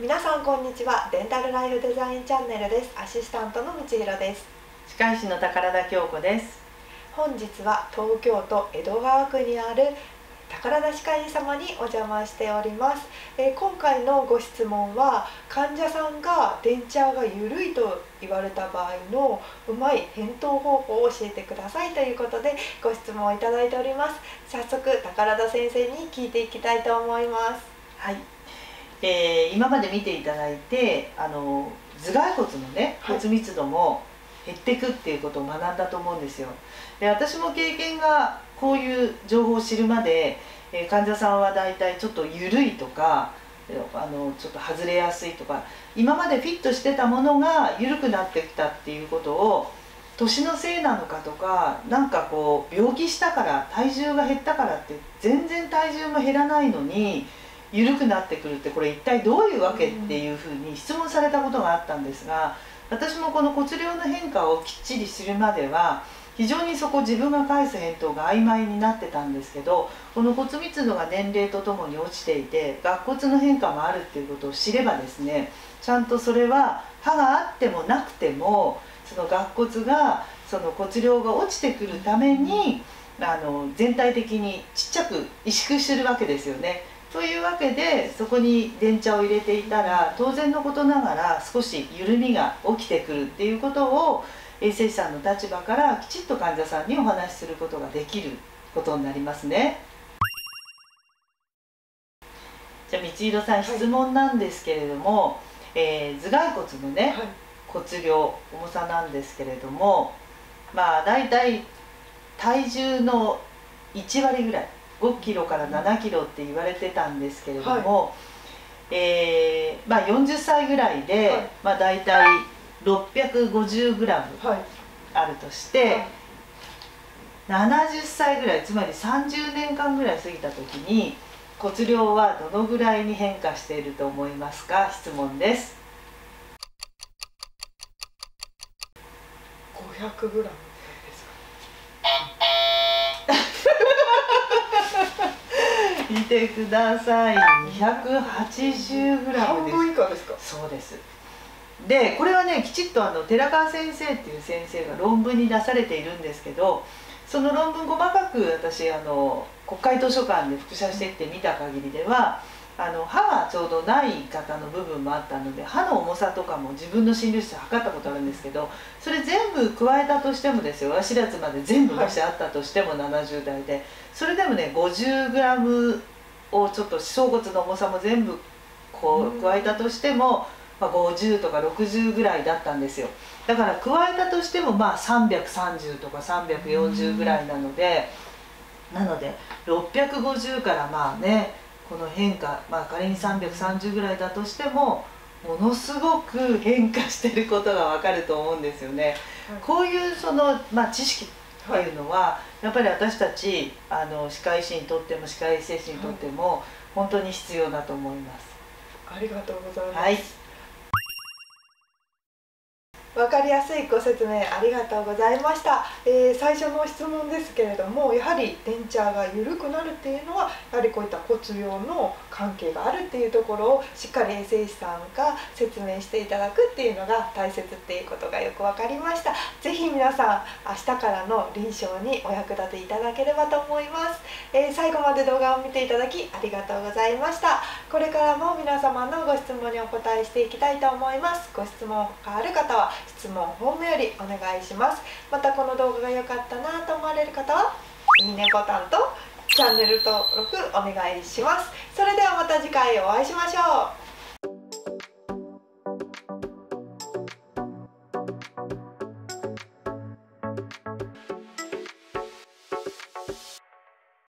皆さんこんにちは。デンタルライフデザインチャンネルです。アシスタントの道弘です。歯科医師の宝田京子です。本日は東京都江戸川区にある宝田歯科医様にお邪魔しております、えー、今回のご質問は患者さんがデンチャーが緩いと言われた場合のうまい返答方法を教えてください。ということでご質問をいただいております。早速宝田先生に聞いていきたいと思います。はいえー、今まで見ていただいてあの頭蓋骨のね骨密度も減っていくっていうことを学んだと思うんですよ。で私も経験がこういう情報を知るまで、えー、患者さんは大体ちょっと緩いとかあのちょっと外れやすいとか今までフィットしてたものが緩くなってきたっていうことを年のせいなのかとかなんかこう病気したから体重が減ったからって全然体重も減らないのに緩くなってくるってこれ一体どういうわけっていうふうに質問されたことがあったんですが私もこの骨量の変化をきっちり知るまでは非常にそこ自分が返す返答が曖昧になってたんですけどこの骨密度が年齢とともに落ちていて顎骨の変化もあるっていうことを知ればですねちゃんとそれは歯があってもなくてもその顎骨がその骨量が落ちてくるためにあの全体的にちっちゃく萎縮してるわけですよね。というわけでそこに電茶を入れていたら当然のことながら少し緩みが起きてくるっていうことを衛生士さんの立場からきちっと患者さんにお話しすることができることになりますね。じゃあ道弘さん、質問なんですけれども、えー、頭蓋骨のね、はい、骨量重さなんですけれどもまあ大体体重の1割ぐらい5キロから7キロって言われてたんですけれども、はい、えー、まあ、40歳ぐらいで、はい、まあ、大体 650g あるとして、はい、70歳ぐらいつまり30年間ぐらい過ぎた時に骨量はどのぐらいに変化していると思いますか？質問です。500g 見てください。280g です。半分以下ですか？そうです。でこれはねきちっとあの寺川先生っていう先生が論文に出されているんですけどその論文細かく私あの国会図書館で複写していって見た限りではあの歯がちょうどない方の部分もあったので歯の重さとかも自分の診療室で測ったことあるんですけどそれ全部加えたとしてもですよ足立まで全部もしあったとしても70代でそれでもね 50g をちょっと小骨の重さも全部こう加えたとしても、まあ、50とか60ぐらいだったんですよ。だから加えたとしてもまあ330とか340ぐらいなのでなので650からまあねこの変化、まあ、仮に330ぐらいだとしてもものすごく変化してることが分かると思うんですよね。はい、こういうその、まあ、知識っていうのは、はい、やっぱり私たちあの歯科医師にとっても歯科衛生士にとっても、本当に必要だと思います。ありがとうございます。分かりやすいご説明ありがとうございました、えー、最初の質問ですけれどもやはりデンチャーが緩くなるっていうのはやはりこういった骨量の関係があるっていうところをしっかり衛生士さんが説明していただくっていうのが大切っていうことがよく分かりました。是非皆さん明日からの臨床にお役立ていただければと思います、えー、最後まで動画を見ていただきありがとうございました。これからも皆様のご質問にお答えしていきたいと思います。ご質問がある方は質問フォームよりお願いします。またこの動画が良かったなと思われる方はいいねボタンとチャンネル登録お願いします。それではまた次回お会いしましょう。